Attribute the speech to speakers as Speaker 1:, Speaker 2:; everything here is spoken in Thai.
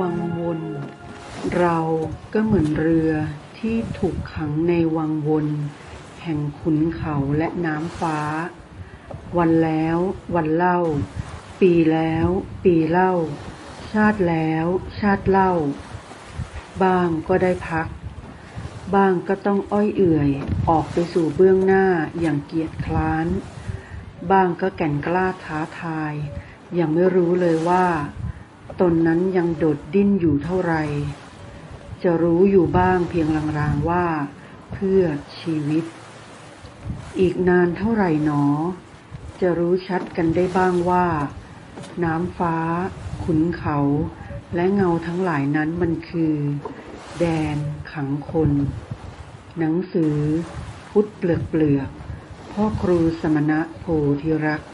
Speaker 1: วังวน เราก็เหมือนเรือที่ถูกขังในวังวน แห่งขุนเขาและน้ำฟ้า วันแล้ววันเล่า ปีแล้วปีเล่า ชาติแล้วชาติเล่า บ้างก็ได้พัก บ้างก็ต้องอ้อยเอื่อยออกไปสู่เบื้องหน้าอย่างเกียจคร้าน บ้างก็แก่นกล้าท้าทายยังไม่รู้เลยว่า ตนนั้นยังโดดดิ้นอยู่เท่าไหร่จะรู้อยู่บ้างเพียงลางๆว่า เพื่อชีวิต อีกนานเท่าไหร่หนอ จะรู้ชัดกันได้บ้างว่า น้ำฟ้า ขุนเขา และเงาทั้งหลายนั้นมันคือ แดน ขังคน หนังสือ พุทธเปลือกเปลือกพ่อครูสมณะโพธิรักษ์